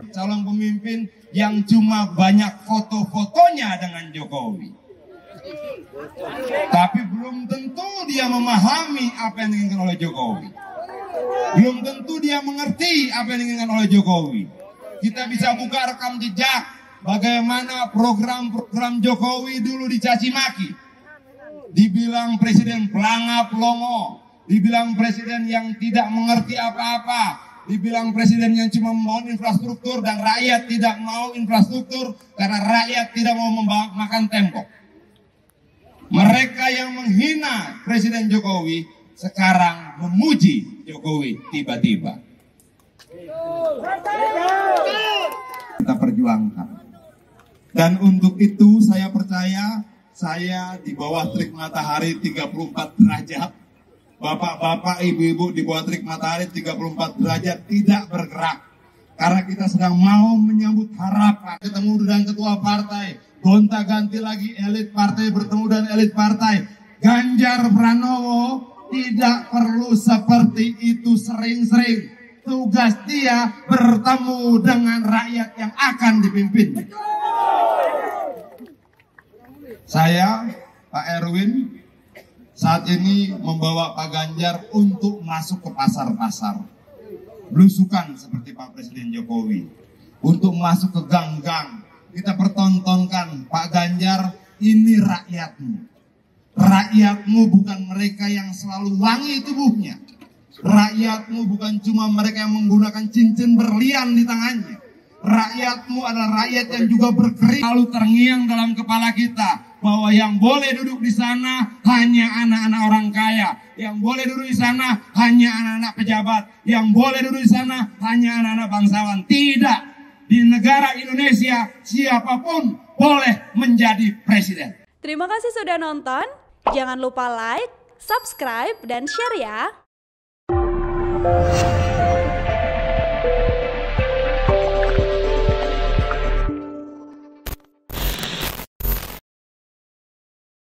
calon pemimpin yang cuma banyak foto-fotonya dengan Jokowi. Tapi belum tentu dia memahami apa yang diinginkan oleh Jokowi. Belum tentu dia mengerti apa yang diinginkan oleh Jokowi. Kita bisa buka rekam jejak bagaimana program-program Jokowi dulu dicaci maki. Dibilang presiden pelangap longo, dibilang presiden yang tidak mengerti apa-apa, dibilang presiden yang cuma mau infrastruktur dan rakyat tidak mau infrastruktur karena rakyat tidak mau makan tembok. Mereka yang menghina Presiden Jokowi sekarang memuji Jokowi tiba-tiba. Kita perjuangkan. Dan untuk itu saya percaya saya di bawah terik matahari 34 derajat. Bapak-bapak, ibu-ibu di bawah terik matahari 34 derajat tidak bergerak. Karena kita sedang mau menyambut harapan. Ketemu dengan ketua partai. Gonta ganti lagi elit partai bertemu dengan elit partai. Ganjar Pranowo tidak perlu seperti itu sering-sering. Tugas dia bertemu dengan rakyat yang akan dipimpin. Saya, Pak Erwin, saat ini membawa Pak Ganjar untuk masuk ke pasar-pasar. Belusukan seperti Pak Presiden Jokowi. Untuk masuk ke gang-gang. Kita pertontonkan Pak Ganjar, ini rakyatmu. Rakyatmu bukan mereka yang selalu wangi tubuhnya. Rakyatmu bukan cuma mereka yang menggunakan cincin berlian di tangannya. Rakyatmu adalah rakyat yang juga berkering. Lalu terngiang dalam kepala kita bahwa yang boleh duduk di sana hanya anak-anak orang kaya. Yang boleh duduk di sana hanya anak-anak pejabat. Yang boleh duduk di sana hanya anak-anak bangsawan. Tidak. Di negara Indonesia siapa pun boleh menjadi presiden. Terima kasih sudah nonton. Jangan lupa like, subscribe, dan share ya.